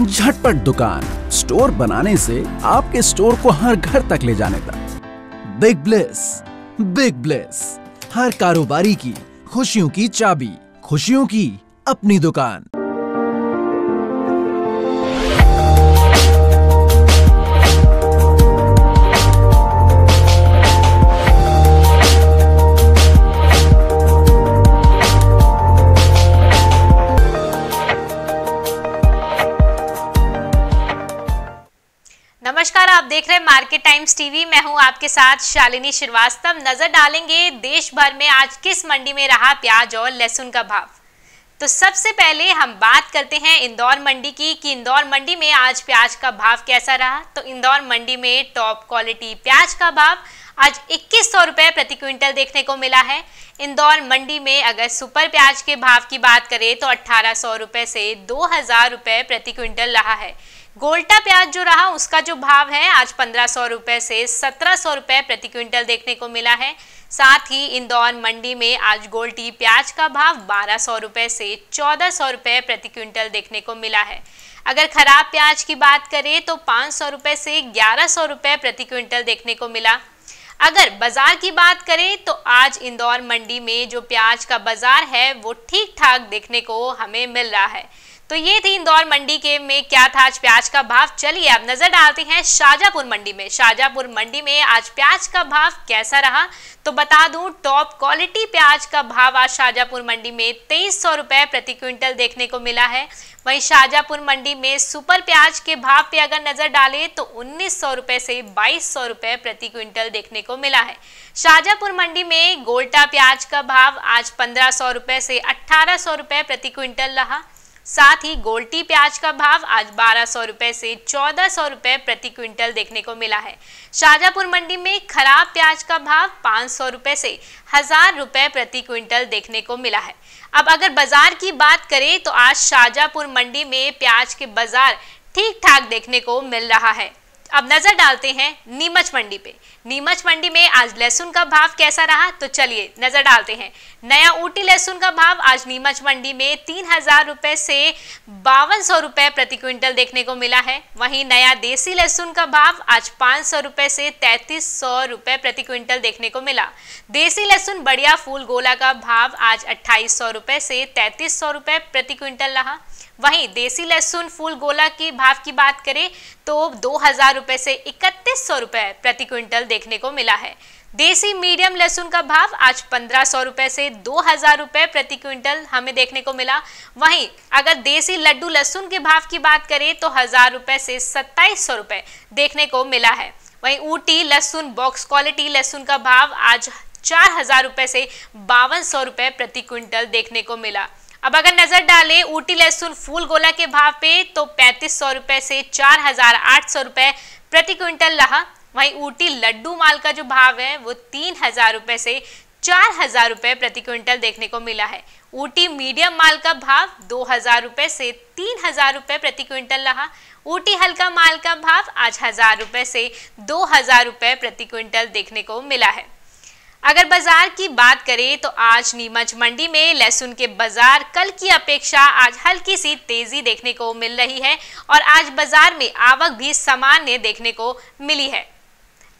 झटपट दुकान, स्टोर बनाने से आपके स्टोर को हर घर तक ले जाने तक। बिग ब्लेस बिग ब्लेस, हर कारोबारी की खुशियों की चाबी, खुशियों की अपनी दुकान। देख रहे हैं मार्केट टाइम्स टीवी। मैं हूँ आपके साथ शालिनी श्रीवास्तव। नज़र डालेंगे देश भर में आज किस मंडी में रहा प्याज और लहसुन का भाव। तो सबसे पहले हम बात करते हैं इंदौर मंडी की कि इंदौर मंडी में आज प्याज का भाव कैसा रहा। तो इंदौर मंडी में टॉप क्वालिटी प्याज का भाव आज इक्कीस सौ रुपये प्रति क्विंटल देखने को मिला है। इंदौर मंडी में अगर सुपर प्याज के भाव की बात करें तो अट्ठारह सौ रुपये से दो हज़ार रुपये प्रति क्विंटल रहा है। गोल्टा प्याज जो रहा, उसका जो भाव है, आज पंद्रह सौ रुपये से सत्रह सौ रुपये प्रति क्विंटल देखने को मिला है। साथ ही इंदौर मंडी में आज गोल्टी प्याज का भाव बारह सौ रुपये से चौदह सौ रुपये प्रति क्विंटल देखने को मिला है। अगर खराब प्याज की बात करें तो पाँच सौ रुपये से ग्यारह सौ रुपये प्रति क्विंटल देखने को मिला। अगर बाज़ार की बात करें तो आज इंदौर मंडी में जो प्याज का बाज़ार है, वो ठीक ठाक देखने को हमें मिल रहा है। तो ये थी इंदौर मंडी के में क्या था आज प्याज का भाव? चलिए अब नज़र डालते हैं शाजापुर मंडी में। शाजापुर मंडी में आज प्याज का भाव कैसा रहा? तो बता दूँ टॉप क्वालिटी प्याज का भाव आज शाजापुर मंडी में तेईस सौ रुपए प्रति क्विंटल देखने को मिला है। वहीं शाजापुर मंडी में सुपर प्याज के भाव पे अगर नज़र डालें तो उन्नीस सौ रुपए से बाईस सौ रुपए प्रति क्विंटल देखने को मिला है। शाजापुर मंडी में गोल्टा प्याज का भाव आज पंद्रह सौ रुपए से अट्ठारह सौ रुपए प्रति क्विंटल रहा। साथ ही गोल्टी प्याज का भाव आज बारह सौ रुपए से चौदह सौ रुपए प्रति क्विंटल देखने को मिला है। शाजापुर मंडी में खराब प्याज का भाव पाँच सौ रुपए से हज़ार रुपए प्रति क्विंटल देखने को मिला है। अब अगर बाज़ार की बात करें तो आज शाजापुर मंडी में प्याज के बाज़ार ठीक ठाक देखने को मिल रहा है। अब नज़र डालते हैं नीमच मंडी पे। नीमच मंडी में आज लहसुन का भाव कैसा रहा? तो चलिए नज़र डालते हैं। नया ऊटी लहसुन का भाव आज नीमच मंडी में तीन हज़ार रुपए से बावन सौ रुपए प्रति क्विंटल देखने को मिला है। वहीं नया देसी लहसुन का भाव आज पाँच सौ रुपए से तैतीस सौ रुपए प्रति क्विंटल देखने को मिला। देसी लहसुन बढ़िया फूल गोला का भाव आज अट्ठाईस सौ से तैतीस सौ प्रति क्विंटल रहा। वहीं देसी लहसुन फूल गोला की भाव की बात करें तो दो हज़ार रुपए से इकतीस सौ रुपए प्रति क्विंटल देखने को मिला है। देसी मीडियम लहसुन का भाव आज पंद्रह सौ रुपए से दो हज़ार रुपए प्रति क्विंटल हमें देखने को मिला। वहीं अगर देसी लड्डू लहसुन के भाव की बात करें तो हज़ार रुपए से सत्ताईस सौ रुपए देखने को मिला है। वहीं ऊटी लहसुन बॉक्स क्वालिटी लहसुन का भाव आज चार हज़ार रुपए से बावन सौ रुपए प्रति क्विंटल देखने को मिला। अब अगर नज़र डालें ऊटी लहसुन फूल गोला के भाव पे तो पैंतीस सौ रुपए से चार हज़ार आठ सौ रुपए प्रति क्विंटल रहा। वहीं ऊटी लड्डू माल का जो भाव है, वो तीन हज़ार रुपए से चार हज़ार रुपए प्रति क्विंटल देखने को मिला है। ऊटी मीडियम माल का भाव दो हज़ार रुपए से तीन हज़ार रुपए प्रति क्विंटल रहा। ऊटी हल्का माल का भाव आज हज़ार रुपए से दो हज़ार रुपए प्रति क्विंटल देखने को मिला है। अगर बाज़ार की बात करें तो आज नीमच मंडी में लहसुन के बाज़ार कल की अपेक्षा आज हल्की सी तेज़ी देखने को मिल रही है और आज बाज़ार में आवक भी सामान्य देखने को मिली है।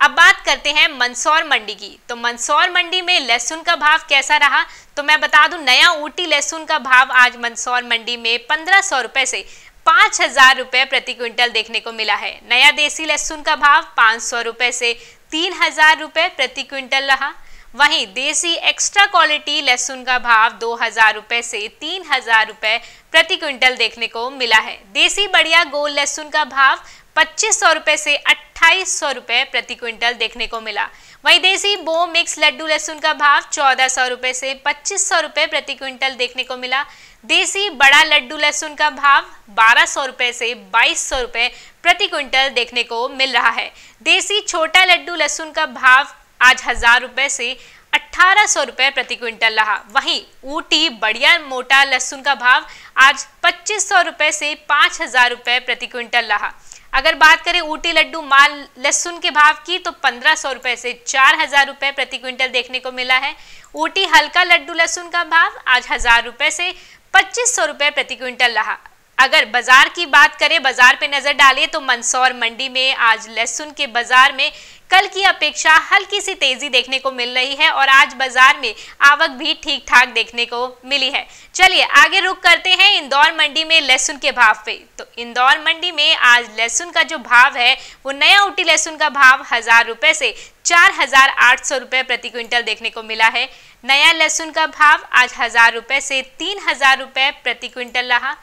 अब बात करते हैं मंदसौर मंडी की। तो मंदसौर मंडी में लहसुन का भाव कैसा रहा? तो मैं बता दूँ, नया ऊटी लहसुन का भाव आज मंदसौर मंडी में पंद्रह सौ रुपए से पाँच हज़ार रुपये प्रति क्विंटल देखने को मिला है। नया देसी लहसुन का भाव पाँच सौ रुपये से तीन हज़ार रुपये प्रति क्विंटल रहा। वहीं देसी एक्स्ट्रा क्वालिटी लहसुन का भाव दो हज़ार रुपये से तीन हज़ार रुपये प्रति क्विंटल देखने को मिला है। देसी बढ़िया गोल लहसुन का भाव पच्चीस सौ रुपये से अट्ठाईस सौ रुपये प्रति क्विंटल देखने को मिला। वहीं देसी बो मिक्स लड्डू लहसुन का भाव चौदह सौ रुपये से पच्चीस सौ रुपये प्रति क्विंटल देखने को मिला। देसी बड़ा लड्डू लहसुन का भाव बारह सौ रुपये से बाईस सौ रुपये प्रति क्विंटल देखने को मिल रहा है। देसी छोटा लड्डू लहसुन का भाव आज हज़ार रुपए से अट्ठारह सौ रुपये प्रति क्विंटल रहा। वहीं ऊटी, बढ़िया मोटा लहसुन का भाव आज पच्चीस सौ रुपये से पाँच हज़ार रुपये प्रति क्विंटल रहा। अगर बात करें ऊटी लड्डू माल लहसुन के भाव की तो पंद्रह सौ रुपये से चार हज़ार रुपये प्रति क्विंटल देखने को मिला है। ऊटी हल्का लड्डू लहसुन का भाव आज हज़ार रुपये से पच्चीस सौ रुपये प्रति क्विंटल रहा। अगर बाज़ार की बात करें, बाज़ार पे नज़र डालिए तो मंदसौर मंडी में आज लहसुन के बाज़ार में कल की अपेक्षा हल्की सी तेज़ी देखने को मिल रही है और आज बाज़ार में आवक भी ठीक ठाक देखने को मिली है। चलिए, आगे रुक करते हैं इंदौर मंडी में लहसुन के भाव पे। तो इंदौर मंडी में आज लहसुन का जो भाव है, वो नया उटी लहसुन का भाव हज़ार रुपए से चार हज़ार आठ सौ रुपए प्रति क्विंटल देखने को मिला है। नया लहसुन का भाव आज हज़ार रुपए से तीन हज़ार रुपए प्रति क्विंटल रहा।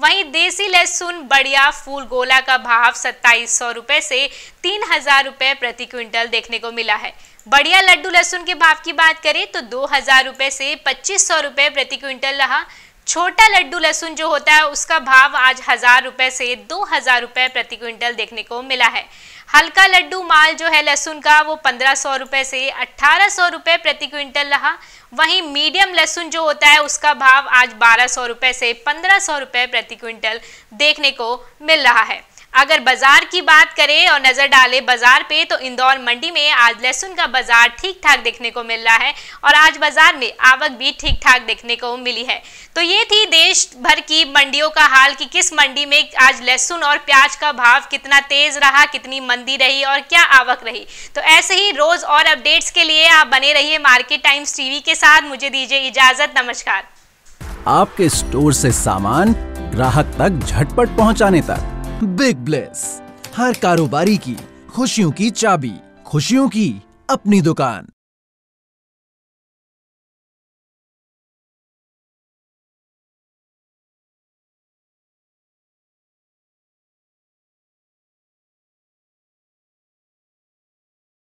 वहीं देसी लहसुन, बढ़िया फूल, गोला का भाव सत्ताईस सौ से तीन हज़ार रुपए प्रति क्विंटल देखने को मिला है। बढ़िया लड्डू लहसुन के भाव की बात करें तो दो हज़ार रुपए से पच्चीस सौ रुपए प्रति क्विंटल रहा। छोटा लड्डू लहसुन जो होता है, उसका भाव आज हज़ार रुपए से दो हज़ार रुपए प्रति क्विंटल देखने को मिला है। हल्का लड्डू माल जो है लहसुन का, वो पंद्रह सौ रुपए से अट्ठारह सौ रुपए प्रति क्विंटल रहा। वहीं मीडियम लहसुन जो होता है, उसका भाव आज बारह सौ रुपए से पंद्रह सौ रुपए प्रति क्विंटल देखने को मिल रहा है। अगर बाज़ार की बात करें और नज़र डालें बाज़ार पे तो इंदौर मंडी में आज लहसुन का बाज़ार ठीक ठाक देखने को मिल रहा है और आज बाज़ार में आवक भी ठीक ठाक देखने को मिली है। तो ये थी देश भर की मंडियों का हाल कि किस मंडी में आज लहसुन और प्याज का भाव कितना तेज रहा, कितनी मंदी रही और क्या आवक रही। तो ऐसे ही रोज और अपडेट्स के लिए आप बने रहिए मार्केट टाइम्स टीवी के साथ। मुझे दीजिए इजाज़त। नमस्कार। आपके स्टोर से सामान ग्राहक तक झटपट पहुँचाने तक। बिग ब्लेस हर कारोबारी की खुशियों की चाबी खुशियों की अपनी दुकान।